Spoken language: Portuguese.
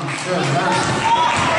Nossa,